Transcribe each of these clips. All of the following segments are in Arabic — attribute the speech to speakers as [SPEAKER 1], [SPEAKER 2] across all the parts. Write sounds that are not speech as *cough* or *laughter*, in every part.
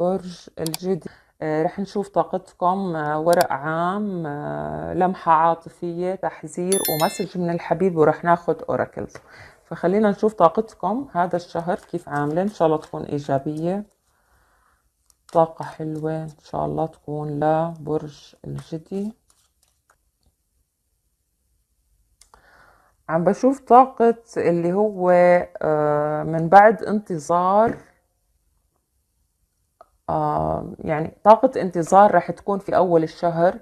[SPEAKER 1] برج الجدي. آه، رح نشوف طاقتكم آه، ورق عام آه، لمحة عاطفية تحذير ومسج من الحبيب ورح ناخد أوراكلز. فخلينا نشوف طاقتكم هذا الشهر كيف عاملة. إن شاء الله تكون إيجابية. طاقة حلوة. إن شاء الله تكون لبرج الجدي. عم بشوف طاقة اللي هو من بعد انتظار آه يعني طاقة انتظار رح تكون في أول الشهر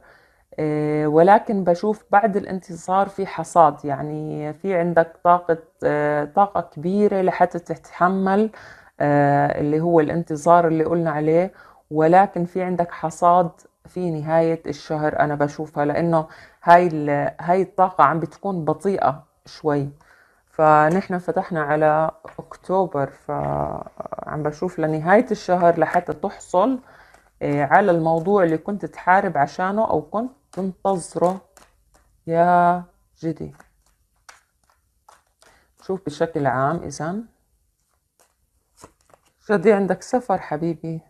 [SPEAKER 1] آه ولكن بشوف بعد الانتظار في حصاد يعني في عندك طاقة آه طاقة كبيرة لحتى تتحمل آه اللي هو الانتظار اللي قلنا عليه ولكن في عندك حصاد في نهاية الشهر أنا بشوفها لأنه هاي هاي الطاقة عم بتكون بطيئة شوي. فنحن فتحنا على أكتوبر فعم بشوف لنهاية الشهر لحتى تحصل آه، على الموضوع اللي كنت تحارب عشانه أو كنت تنتظره. يا جدي. شوف بشكل عام إذا. جدي عندك سفر حبيبي.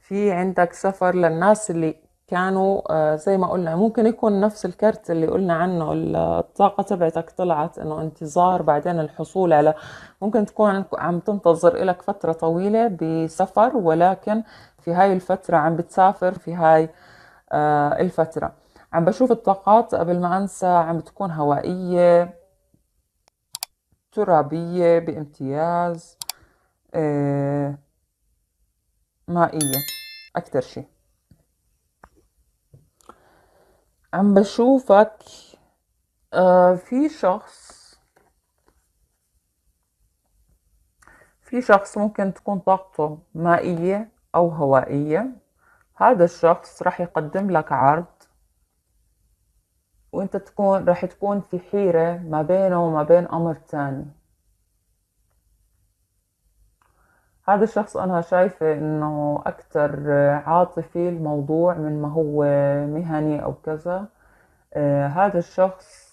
[SPEAKER 1] في عندك سفر للناس اللي كانوا آه، زي ما قلنا ممكن يكون نفس الكرت اللي قلنا عنه الطاقة تبعتك طلعت إنه انتظار بعدين الحصول على ممكن تكون عم تنتظر لك فترة طويلة بسفر ولكن في هاي الفترة عم بتسافر في هاي آه، الفترة. عم بشوف الطاقات قبل ما أنسى عم تكون هوائية ترابية بامتياز آه، مائية. أكثر شيء عم بشوفك آه في شخص في شخص ممكن تكون طاقته مائية أو هوائية. هذا الشخص راح يقدم لك عرض وإنت تكون راح تكون في حيرة ما بينه وما بين أمر تاني. هذا الشخص أنا شايفة إنه أكتر عاطفي الموضوع من ما هو مهني أو كذا. آه هذا الشخص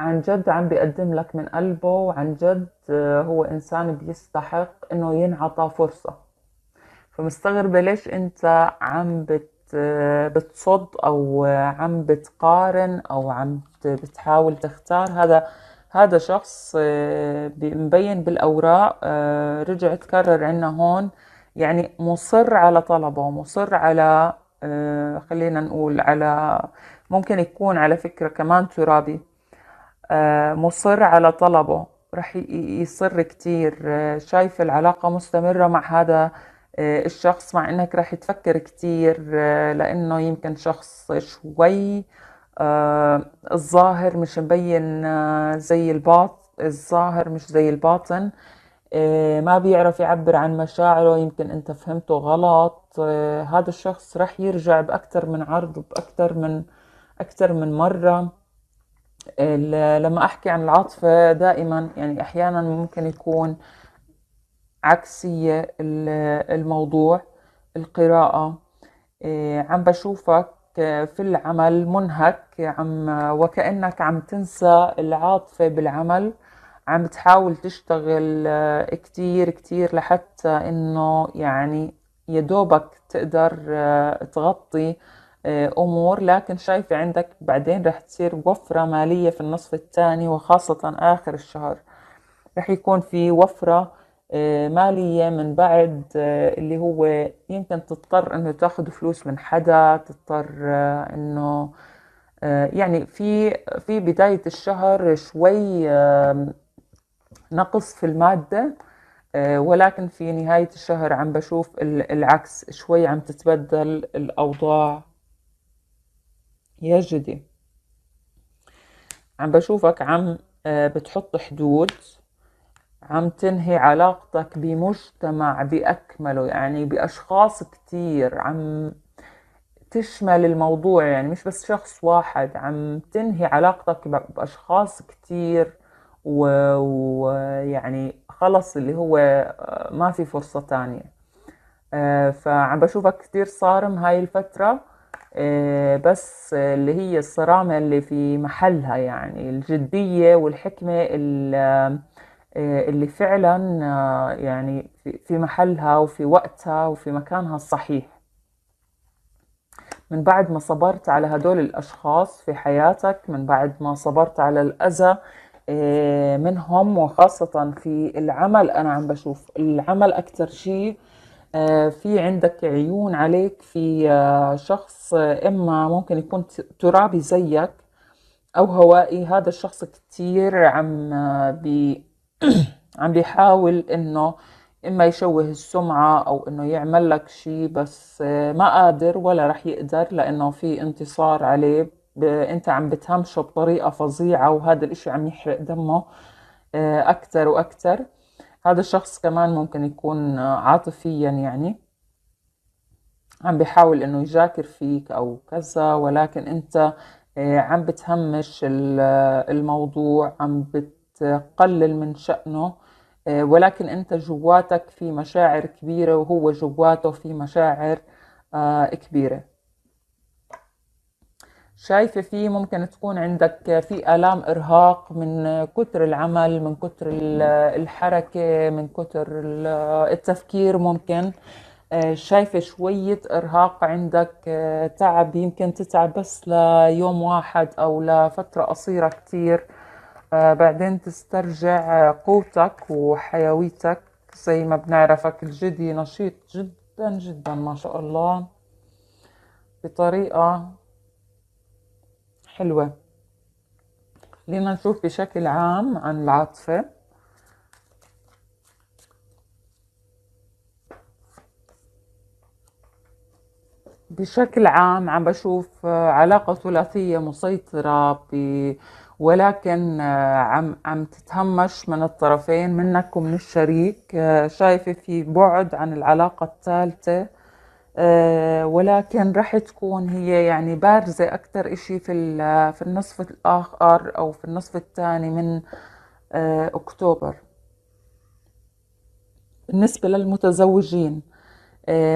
[SPEAKER 1] عن جد عم بيقدم لك من قلبه وعن جد آه هو إنسان بيستحق إنه ينعطى فرصة. فمستغربة ليش أنت عم بت بتصد أو عم بتقارن أو عم بتحاول تختار؟ هذا هذا شخص آه، مبين بالأوراق آه، رجع تكرر عنا هون يعني مصر على طلبه مصر على آه، خلينا نقول على ممكن يكون على فكرة كمان ترابي مصر على طلبه. رح يصر كتير شايف العلاقة مستمرة مع هذا الشخص مع إنك رح تفكر كتير لأنه يمكن شخص شوي الظاهر مش مبين آه زي الباطن الظاهر مش زي الباطن. آه ما بيعرف يعبر عن مشاعره يمكن انت فهمته غلط. آه هذا الشخص رح يرجع بأكثر من عرض بأكثر من أكثر من مرة. لما أحكي عن العاطفة دائما يعني أحيانا ممكن يكون عكسية الموضوع القراءة. آه، عم بشوفك في العمل منهك عم وكأنك عم تنسى العاطفة بالعمل. عم تحاول تشتغل آه، كتير كتير لحتى إنه يعني يدوبك تقدر آه، تغطي آه، أمور. لكن شايفة عندك بعدين رح تصير وفرة مالية في النصف الثاني وخاصة آخر الشهر. رح يكون في وفرة مالية من بعد آه، اللي هو يمكن تضطر إنه تاخذ فلوس من حدا تضطر آه، إنه يعني في في بداية الشهر شوي نقص في المادة ولكن في نهاية الشهر عم بشوف العكس شوي عم تتبدل الأوضاع. يا جدي عم بشوفك عم بتحط حدود. عم تنهي علاقتك بمجتمع بأكمله يعني بأشخاص كتير. عم تشمل الموضوع يعني مش بس شخص واحد. عم تنهي علاقتك بأشخاص كتير ويعني خلص اللي هو آه، ما في فرصة تانية. آه، فعم بشوفك كتير صارم هاي الفترة. آه، بس اللي هي الصرامة اللي في محلها يعني الجدية والحكمة اللي اللي فعلا يعني في محلها وفي وقتها وفي مكانها الصحيح من بعد ما صبرت على هدول الأشخاص في حياتك من بعد ما صبرت على الأذى منهم وخاصة في العمل أنا عم بشوف العمل أكثر شيء آه، في عندك عيون عليك في آه، شخص آه، إما ممكن يكون ترابي زيك أو هوائي هذا الشخص كتير عم بي *clears throat* عم بيحاول إنه إما يشوه السمعة أو إنه يعمل لك شيء بس ما قادر ولا رح يقدر لأنه في انتصار عليه. أنت عم بتهمشه بطريقة فظيعة وهذا الإشي عم يحرق دمه أكتر وأكتر. هذا الشخص كمان ممكن يكون عاطفيا يعني. عم بيحاول إنه يجاكر فيك أو كذا ولكن أنت آه، عم بتهمش الموضوع عم بتقلل من شأنه آه، ولكن أنت جواتك في مشاعر كبيرة وهو جواته في مشاعر آه، كبيرة. شايفة في ممكن تكون عندك في آلام إرهاق من كتر العمل من كتر الحركة من كتر التفكير ممكن. آه، شايفة شوية إرهاق عندك تعب يمكن تتعب بس ليوم واحد أو لفترة قصيرة كتير. بعدين تسترجع قوتك وحيويتك زي ما بنعرفك الجدي نشيط جدا جدا ما شاء الله بطريقة حلوة. خلينا نشوف بشكل عام عن العاطفة. بشكل عام عم بشوف علاقة ثلاثية مسيطرة ب... ولكن عم عم تتهمش من الطرفين منك ومن الشريك. شايفة في بعد عن العلاقة الثالثة. آه، ولكن راح تكون هي يعني بارزة أكثر إشي في في النصف الآخر أو في النصف الثاني من آه، أكتوبر. بالنسبة للمتزوجين آه،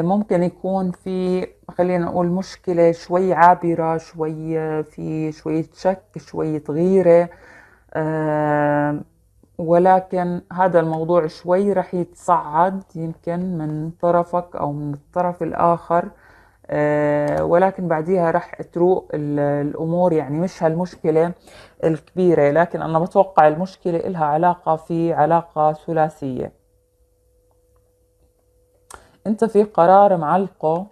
[SPEAKER 1] ممكن يكون في خلينا نقول مشكلة شوي عابرة شوي في شوية شك شوية غيرة ولكن هذا الموضوع شوي رح يتصعد يمكن من طرفك أو من الطرف الآخر آه، ولكن بعديها رح تروق الأمور. يعني مش هالمشكلة الكبيرة لكن أنا بتوقع المشكلة إلها علاقة في علاقة ثلاثية. أنت في قرار معلقه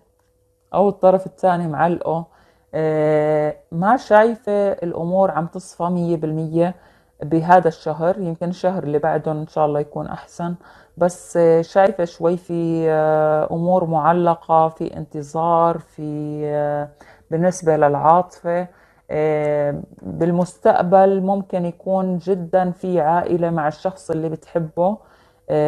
[SPEAKER 1] أو الطرف الثاني معلقه آه، ما شايفة الأمور عم تصفى مية بالمية بهذا الشهر. يمكن الشهر اللي بعده إن شاء الله يكون أحسن. بس شايفة شوي في آه، أمور معلقة في انتظار في آه، بالنسبة للعاطفة آه، بالمستقبل ممكن يكون جدا في عائلة مع الشخص اللي بتحبه.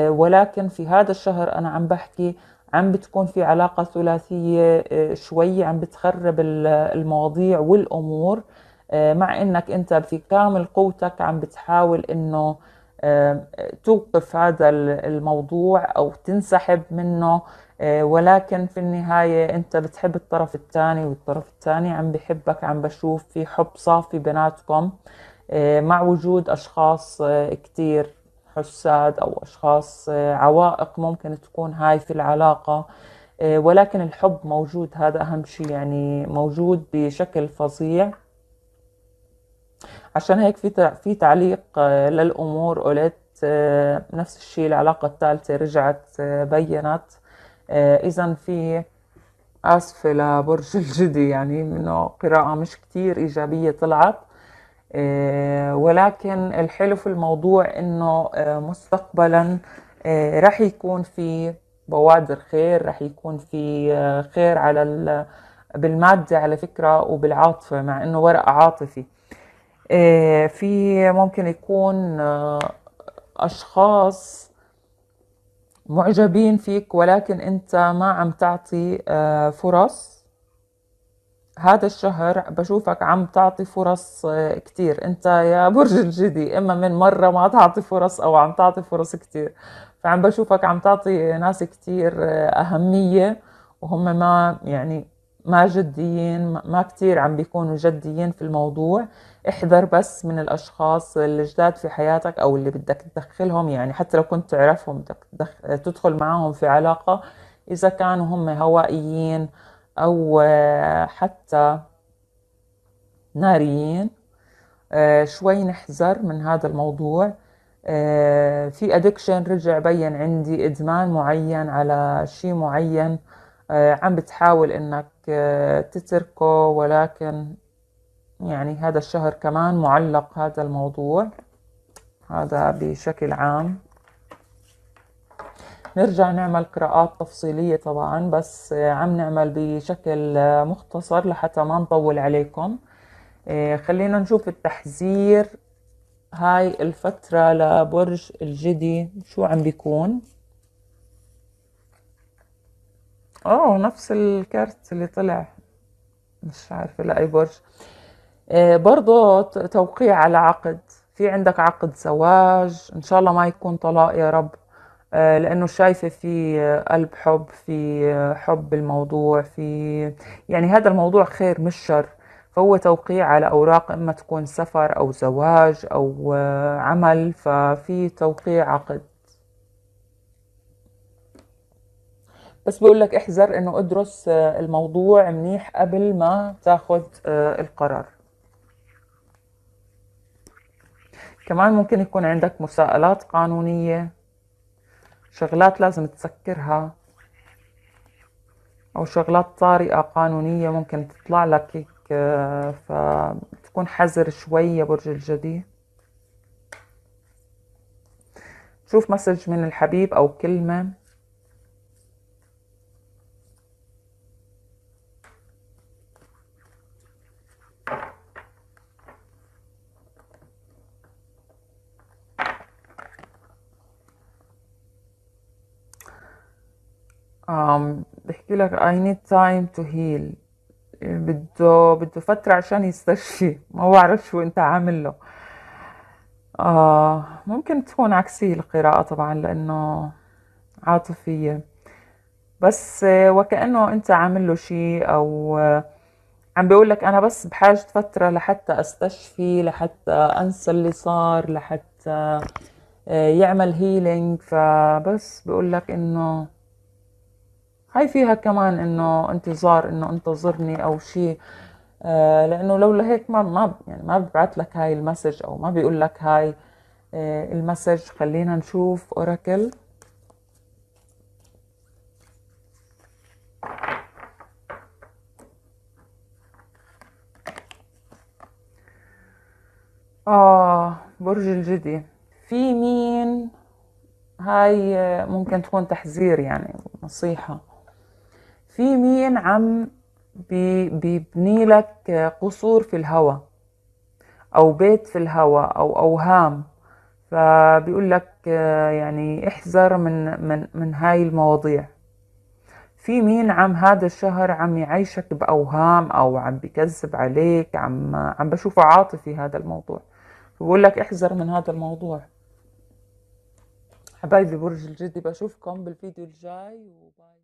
[SPEAKER 1] ولكن في هذا الشهر أنا عم بحكي عم بتكون في علاقة ثلاثية شوي عم بتخرب المواضيع والأمور آه، مع إنك أنت في كامل قوتك عم بتحاول آه، توقف هذا الموضوع أو تنسحب منه آه، ولكن في النهاية أنت بتحب الطرف الثاني والطرف الثاني عم بحبك عم بشوف في حب صافي بيناتكم مع وجود أشخاص كتير حساد أو أشخاص عوائق ممكن تكون هاي في العلاقة ولكن الحب موجود. هذا أهم شيء يعني موجود بشكل فظيع. عشان هيك في في تعليق آه، للأمور. قلت آه، نفس الشيء العلاقة الثالثة رجعت آه، بينت. إذا في آسفة لبرج *laughs* الجدي يعني إنه قراءة مش كتير إيجابية طلعت. ولكن الحلو في الموضوع إنه مستقبلا رح يكون في بوادر خير رح يكون في خير على بالمادة على فكرة وبالعاطفة مع إنه ورق عاطفي. آه، في ممكن يكون آه، أشخاص معجبين فيك ولكن أنت ما عم تعطي آه، فرص. هذا الشهر بشوفك عم تعطي فرص كتير. انت يا برج الجدي إما من مرة ما تعطي فرص أو عم تعطي فرص كتير. فعم بشوفك عم تعطي ناس كتير أهمية وهم ما يعني ما جديين ما كتير عم بيكونوا جديين في الموضوع. احذر بس من الأشخاص الجداد في حياتك أو اللي بدك تدخلهم. يعني حتى لو كنت تعرفهم بدك تدخل معاهم في علاقة إذا كانوا هم هوائيين أو حتى ناريين. آه، شوي نحذر من هذا الموضوع. آه، في ادكشن رجع بين عندي إدمان معين على شيء معين. آه، عم بتحاول إنك تتركه ولكن يعني هذا الشهر كمان معلق هذا الموضوع. هذا بشكل عام. نرجع نعمل قراءات تفصيلية طبعا بس عم نعمل بشكل مختصر لحتى ما نطول عليكم. إيه، خلينا نشوف التحذير هاي الفترة لبرج الجدي شو عم بيكون؟ أوه نفس الكارت اللي طلع. مش عارفة لأي برج. إيه برضو توقيع على عقد. في عندك عقد زواج. إن شاء الله ما يكون طلاق يا رب. لأنه شايفة في قلب حب في حب الموضوع في يعني هذا الموضوع خير مش شر. فهو توقيع على أوراق إما تكون سفر أو زواج أو عمل ففي توقيع عقد. بس بقول لك احذر إنه أدرس الموضوع منيح قبل ما تاخذ القرار. كمان ممكن يكون عندك مساءلات قانونية. شغلات لازم تسكرها. أو شغلات طارئة قانونية ممكن تطلع لك هيك فتكون حذر شوي يا برج الجدي شوف مسج من الحبيب أو كلمة. Um, بحكي لك I need time to heal. بده بده فترة عشان يستشفي. ما بعرف شو انت عامل له. آه ممكن تكون عكسية القراءة طبعا لأنه عاطفية. بس وكأنه انت عامل له شيء أو عم بيقول لك أنا بس بحاجة فترة لحتى أستشفي لحتى أنسى اللي صار لحتى يعمل healing فبس بيقول لك إنه هاي فيها كمان إنه انتظار إنه انتظرني أو شيء آه لأنه لولا هيك ما ما يعني ما ببعث لك هاي ال message أو ما بيقول لك هاي آه ال message. خلينا نشوف oracle آه برج الجدي. في مين؟ هاي ممكن تكون تحذير يعني نصيحة. في مين عم بيبني لك قصور في الهواء أو بيت في الهواء أو أوهام. فبيقول لك يعني احذر من من من هاي المواضيع. في مين عم هذا الشهر عم يعيشك بأوهام أو عم بكذب عليك عم عم بشوفه عاطفي هذا الموضوع. بقول لك احذر من هذا الموضوع. حبايبي برج الجدي بشوفكم بالفيديو الجاي وباي.